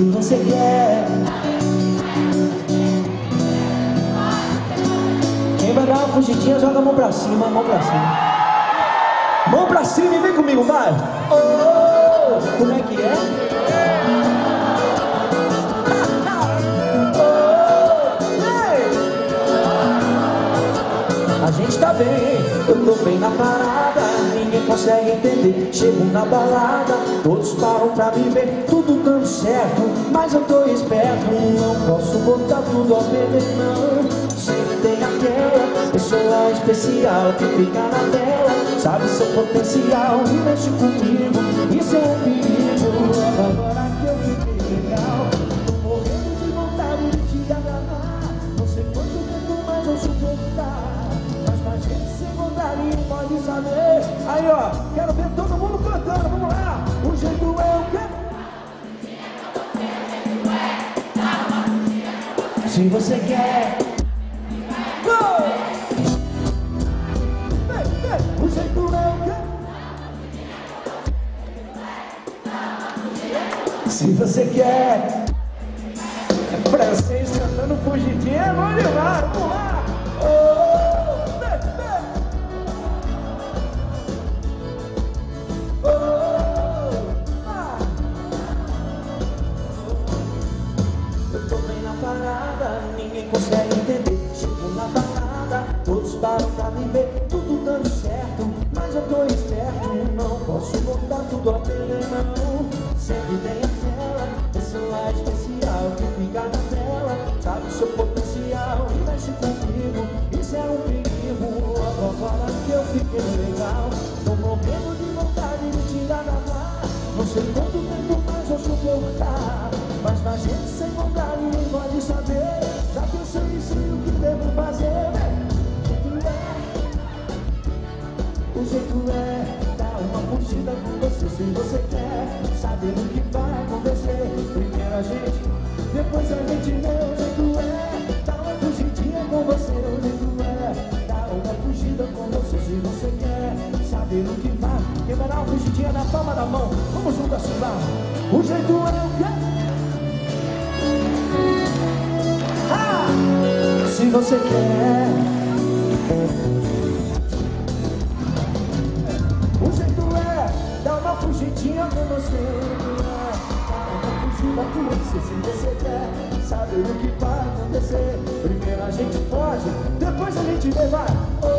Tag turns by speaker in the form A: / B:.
A: se você quer. Quem vai dar uma fugidinha, joga a mão pra cima, mão pra cima. Mão pra cima e vem comigo, vai. Oh, como é que é? Oh, a gente tá bem. Eu tô bem na parada consegue entender. Chego na balada, todos param pra me ver Tudo dando certo, mas eu tô esperto. Não posso botar tudo ao perder, não. Sempre tem aquela pessoa especial Que fica na tela, sabe seu potencial mexe comigo, isso Aí ó, quero ver todo mundo cantando, vamos lá O jeito é o quê? Se você quer Go! O jeito é o? Se você quer é francês cantando fugidinha, ninguém consegue entender. Chego na balada, todos param pra me ver, tudo dando certo. Mas eu tô esperto, não posso botar tudo a perder, não. Sempre tem aquela pessoa especial que fica na tela, sabe o seu potencial e mexe comigo. Isso é um perigo. Agora que eu fiquei legal, tô morrendo de vontade de tirar da mar. Não sei quanto tempo mais eu suportar. Mas na gente sem encontrar ninguém pode saber O jeito é dar uma fugida com você Se você quer saber o que vai acontecer. Primeiro a gente, depois a gente. Vê O jeito é dar uma fugidinha com você. O jeito é dar uma fugida com você Se você quer saber o que vai. Quem vai dar uma fugidinha na palma da mão? Vamos junto assim, vai. O jeito é o? Ah! Se você quer você Se você quer saber o que vai acontecer? Primeiro a gente pode, depois a gente vai